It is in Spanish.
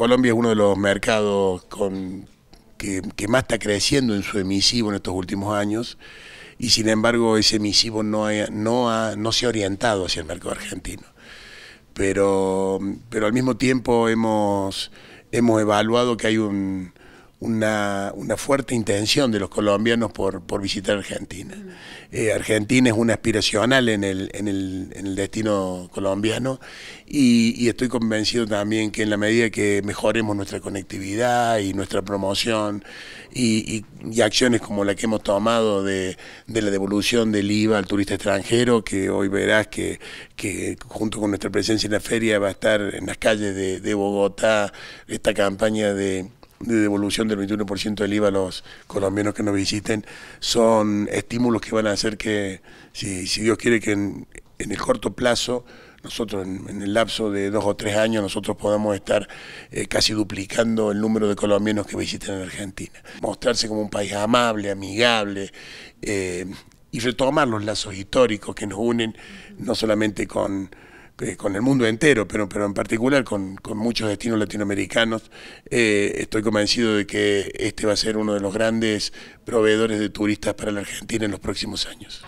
Colombia es uno de los mercados que, más está creciendo en su emisivo en estos últimos años y sin embargo ese emisivo no, no, no se ha orientado hacia el mercado argentino. Pero, pero al mismo tiempo hemos, hemos evaluado que hay un, una, una, fuerte intención de los colombianos por, por visitar Argentina. Eh, Argentina es una aspiracional en el, en el, en el destino colombiano y, estoy convencido también que en la medida que mejoremos nuestra conectividad y nuestra promoción y, y, acciones como la que hemos tomado de, de, la devolución del IVA al turista extranjero, que hoy verás que, que junto con nuestra presencia en la feria va a estar en las calles de, de Bogotá esta campaña de de devolución del 21% del IVA a los colombianos que nos visiten, son estímulos que van a hacer que, si, Dios quiere que en, el corto plazo, nosotros en, el lapso de dos o tres años, nosotros podamos estar eh, casi duplicando el número de colombianos que visiten en Argentina. Mostrarse como un país amable, amigable. Eh, y retomar los lazos históricos que nos unen, no solamente con, eh, con el mundo entero, pero, pero en particular con, muchos destinos latinoamericanos. Eh, estoy convencido de que este va a ser uno de los grandes proveedores de turistas para la Argentina en los próximos años.